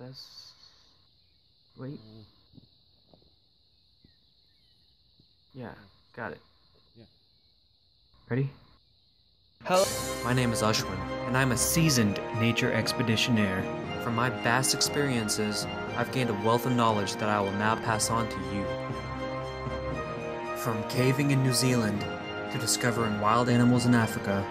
Yes. Wait. Mm. Yeah, got it. Yeah. Ready? Hello. My name is Ashwin, and I'm a seasoned nature expeditionaire. From my vast experiences, I've gained a wealth of knowledge that I will now pass on to you. From caving in New Zealand to discovering wild animals in Africa,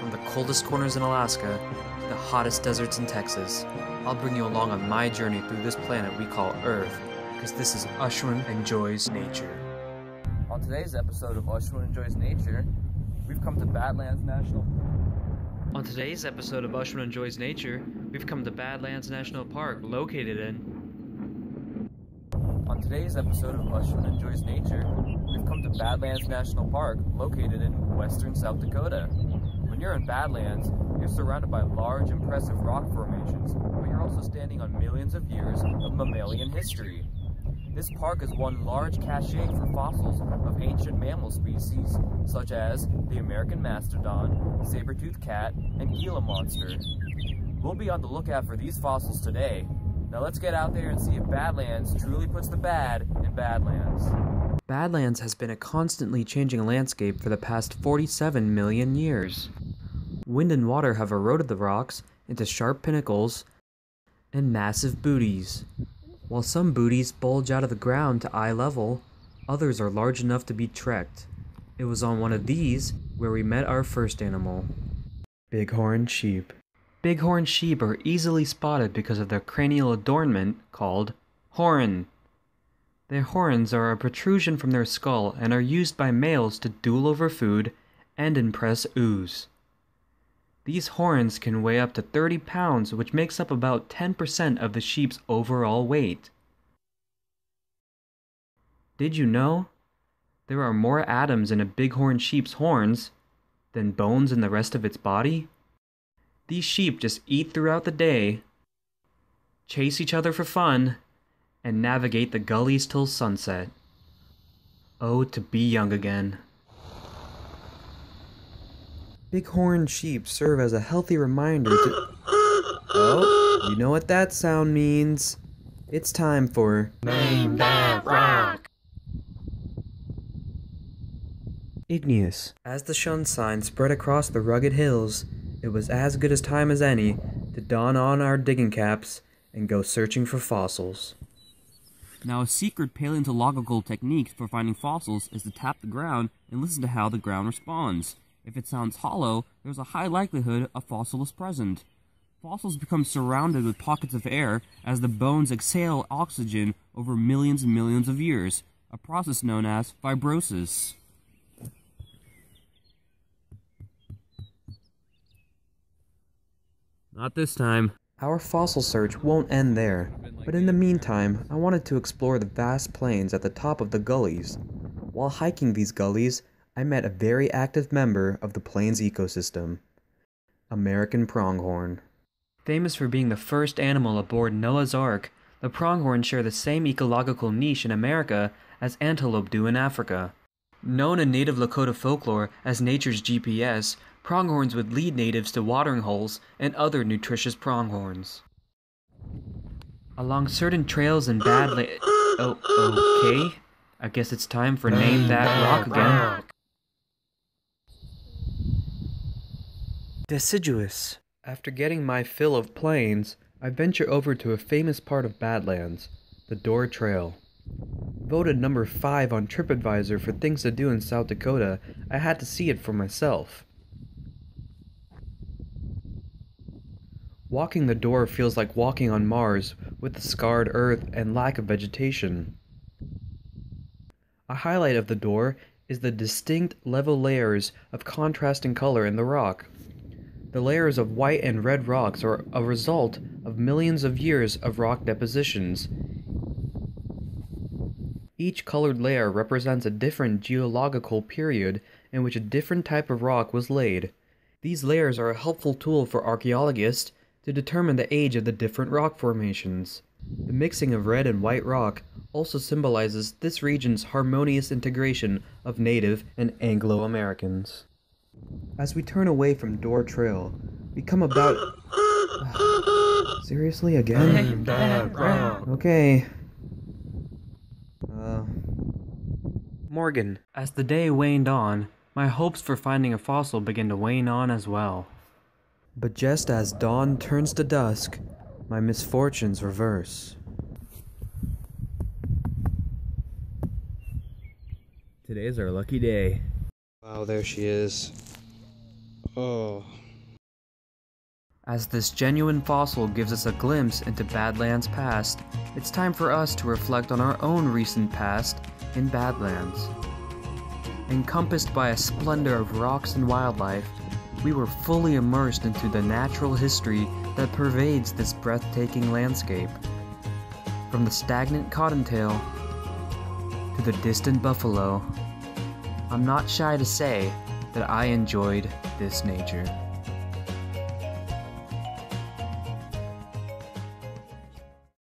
from the coldest corners in Alaska to the hottest deserts in Texas, I'll bring you along on my journey through this planet we call Earth, because this is Ashwin Enjoys Nature. On today's episode of Ashwin Enjoys Nature, we've come to Badlands National On today's episode of Ashwin Enjoys Nature, we've come to Badlands National Park, located in. On today's episode of Ashwin Enjoys Nature, we've come to Badlands National Park, located in western South Dakota. When you're in Badlands, you're surrounded by large, impressive rock formations, but you're also standing on millions of years of mammalian history. This park is one large cache for fossils of ancient mammal species, such as the American mastodon, saber-toothed cat, and Gila monster. We'll be on the lookout for these fossils today. Now let's get out there and see if Badlands truly puts the bad in Badlands. Badlands has been a constantly changing landscape for the past 47 million years. Wind and water have eroded the rocks into sharp pinnacles and massive booties. While some booties bulge out of the ground to eye level, others are large enough to be trekked. It was on one of these where we met our first animal bighorn sheep. Bighorn sheep are easily spotted because of their cranial adornment called horn. Their horns are a protrusion from their skull and are used by males to duel over food and impress ooze. These horns can weigh up to 30 pounds, which makes up about 10% of the sheep's overall weight. Did you know? There are more atoms in a bighorn sheep's horns than bones in the rest of its body? These sheep just eat throughout the day, chase each other for fun, and navigate the gullies till sunset. Oh, to be young again. Bighorn sheep serve as a healthy reminder to. Oh, you know what that sound means. It's time for. Name that rock. Igneous. As the shun sign spread across the rugged hills, it was as good as time as any to don on our digging caps and go searching for fossils. Now, a secret paleontological technique for finding fossils is to tap the ground and listen to how the ground responds. If it sounds hollow, there's a high likelihood a fossil is present. Fossils become surrounded with pockets of air as the bones exhale oxygen over millions and millions of years, a process known as fibrosis. Not this time. Our fossil search won't end there, but in the meantime, I wanted to explore the vast plains at the top of the gullies. While hiking these gullies, I met a very active member of the plains ecosystem American pronghorn. Famous for being the first animal aboard Noah's Ark, the pronghorn share the same ecological niche in America as antelope do in Africa. Known in native Lakota folklore as nature's GPS, pronghorns would lead natives to watering holes and other nutritious pronghorns. Along certain trails and bad la- Oh, okay. I guess it's time for Name That Rock again. Deciduous. After getting my fill of plains, I venture over to a famous part of Badlands, the Door Trail. Voted number 5 on TripAdvisor for things to do in South Dakota, I had to see it for myself. Walking the door feels like walking on Mars with the scarred earth and lack of vegetation. A highlight of the door is the distinct level layers of contrasting color in the rock. The layers of white and red rocks are a result of millions of years of rock depositions. Each colored layer represents a different geological period in which a different type of rock was laid. These layers are a helpful tool for archaeologists to determine the age of the different rock formations. The mixing of red and white rock also symbolizes this region's harmonious integration of Native and Anglo Americans. As we turn away from Door Trail, we come about. Seriously, again? I'm that rock. Okay. Uh. Morgan. As the day waned on, my hopes for finding a fossil began to wane on as well. But just as dawn turns to dusk, my misfortunes reverse. Today's our lucky day. Wow, there she is. Oh. As this genuine fossil gives us a glimpse into Badlands' past, it's time for us to reflect on our own recent past in Badlands. Encompassed by a splendor of rocks and wildlife, we were fully immersed into the natural history that pervades this breathtaking landscape. From the stagnant cottontail to the distant buffalo, I'm not shy to say that I enjoyed this nature.